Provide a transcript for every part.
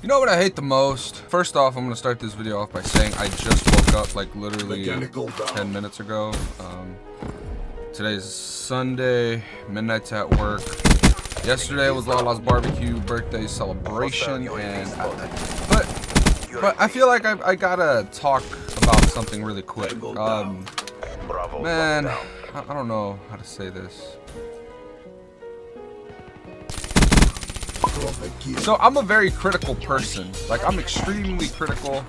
You know what I hate the most? First off, I'm gonna start this video off by saying I just woke up like literally 10 minutes ago. Um, today's Sunday, midnight's at work. Yesterday was Lala's barbecue birthday celebration, and I, but but I feel like I, I gotta talk about something really quick. Um, man, I, I don't know how to say this. So I'm a very critical person. Like I'm extremely critical.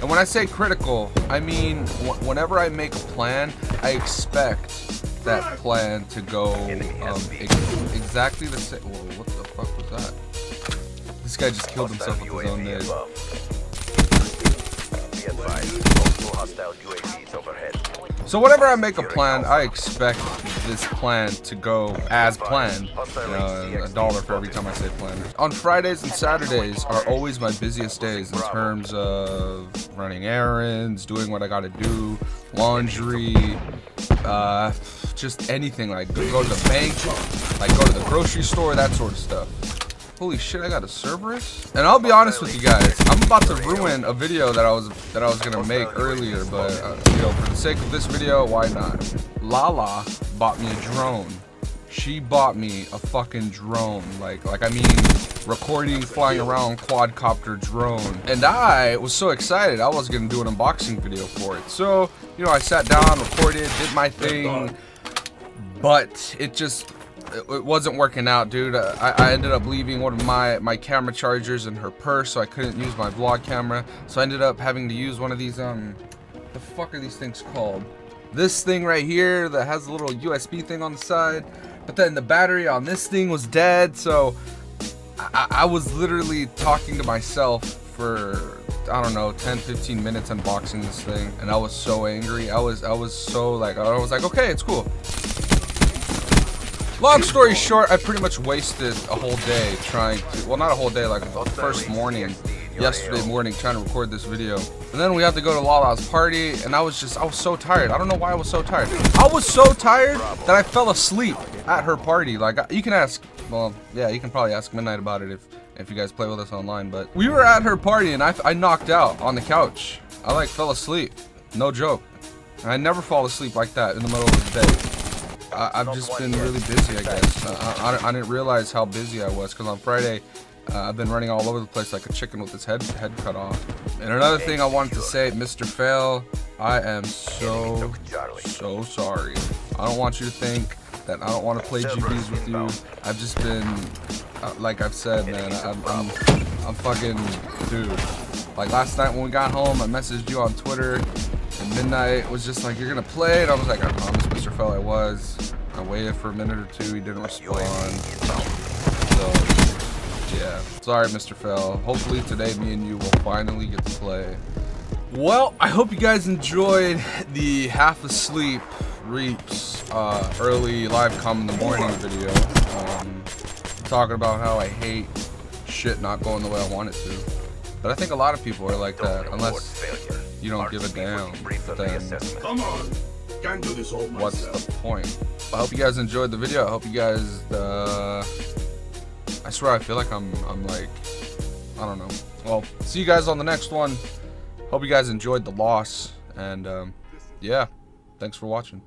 And when I say critical, I mean wh whenever I make a plan, I expect that plan to go um, ex exactly the same. Whoa, what the fuck was that? This guy just killed himself with his own nade. So whenever I make a plan, I expect this plan to go as planned. A dollar for every time I say plan. On Fridays and Saturdays are always my busiest days in terms of running errands, doing what I gotta do, laundry, uh, just anything like go to the bank, like go to the grocery store, that sort of stuff. Holy shit, I got a Cerberus? And I'll be honest with you guys, I'm about to ruin a video that I was that I was gonna make earlier, but uh, you know, for the sake of this video, why not? Lala bought me a drone. She bought me a fucking drone. Like, like I mean, recording, flying around quadcopter drone. And I was so excited, I was gonna do an unboxing video for it. So, you know, I sat down, recorded, did my thing, but it just it wasn't working out, dude. I, I, ended up leaving one of my, my camera chargers in her purse, so I couldn't use my vlog camera. So I ended up having to use one of these, um, the fuck are these things called? This thing right here that has a little USB thing on the side. But then the battery on this thing was dead, so I, I was literally talking to myself for I don't know 10 15 minutes unboxing this thing and I was so angry I was I was so like I was like okay it's cool Long story short, I pretty much wasted a whole day trying to, well not a whole day, like the first morning, yesterday morning trying to record this video. And then we had to go to Lala's party and I was just, I was so tired. I don't know why I was so tired. I was so tired that I fell asleep at her party. Like you can ask, well, yeah, you can probably ask Midnight about it if, if you guys play with us online. But we were at her party and I, I knocked out on the couch. I like fell asleep. No joke. I never fall asleep like that in the middle of the day. I, have just been really busy, I guess. Uh, I, I, didn't realize how busy I was because on Friday, uh, I've been running all over the place like a chicken with its head head cut off. And another thing I wanted to say, Mr. Fail, I am so, so sorry. I don't want you to think that I don't want to play GBs with you. I've just been, uh, like I've said, man, I'm, I'm, I'm fucking, dude. Like last night when we got home, I messaged you on Twitter, and Midnight was just like, you're gonna play? And I was like, I promise, Mr. Fell, I was. I waited for a minute or two, he didn't respond. So, yeah. Sorry, Mr. Fell. Hopefully today me and you will finally get to play. Well, I hope you guys enjoyed the half asleep Reapz uh, early live com in the morning video. Um, talking about how I hate shit not going the way I want it to. But I think a lot of people are like that, unless you don't give a damn. Then, Come on. Can't do this all what's the point? I hope you guys enjoyed the video. I hope you guys. Uh, I swear, I feel like I'm. I'm like. I don't know. Well, see you guys on the next one. Hope you guys enjoyed the loss. And um, yeah, thanks for watching.